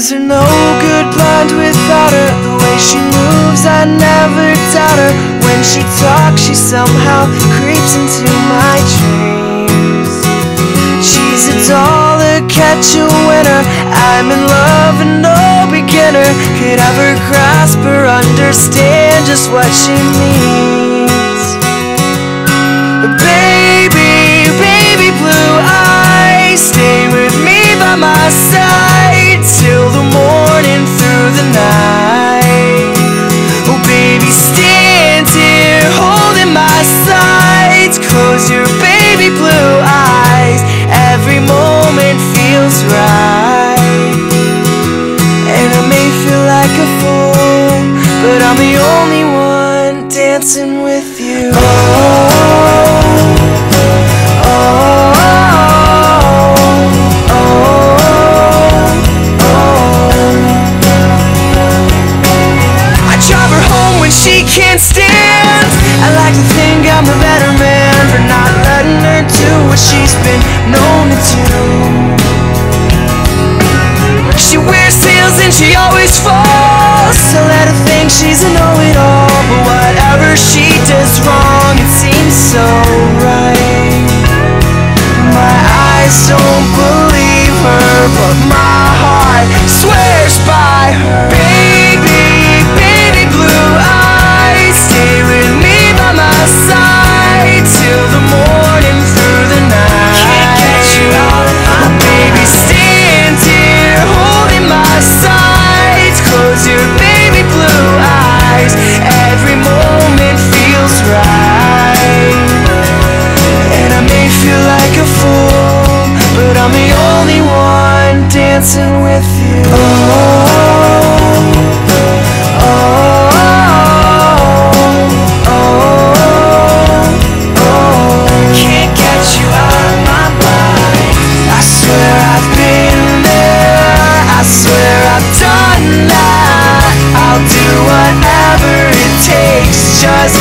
eyes are no good blind without her. The way she moves, I never doubt her. When she talks, she somehow creeps into my dreams. She's a dollar, catch a winner. I'm in love and no beginner Could ever grasp or understand just what she means. dancing with you. Oh, oh, oh. she can't stand I like to think I'm a better man For not letting her do what she's been known to do She wears tails and she always falls I let her think she's whatever she does wrong, it seems so right. My eyes don't believe her, but just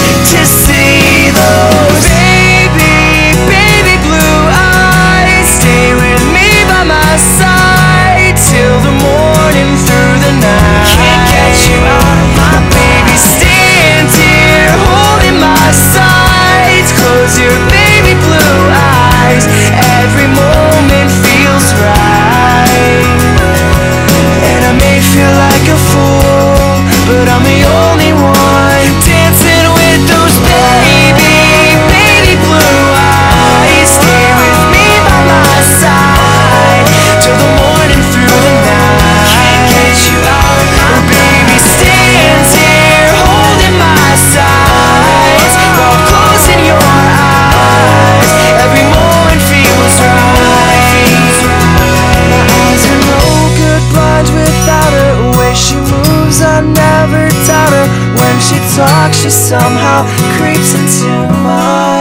she talks, she somehow creeps into my